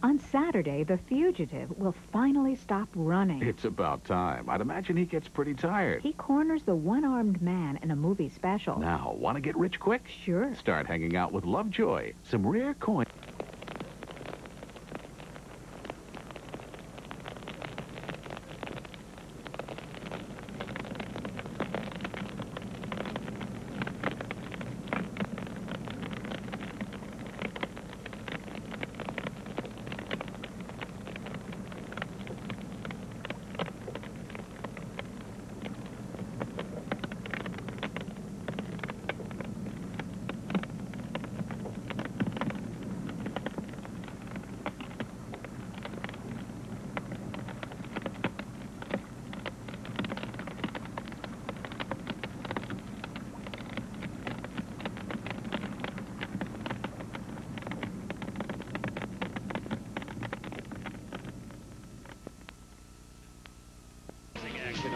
On Saturday, the fugitive will finally stop running. It's about time. I'd imagine he gets pretty tired. He corners the one-armed man in a movie special. Now, want to get rich quick? Sure. Start hanging out with Lovejoy. Some rare coins. Good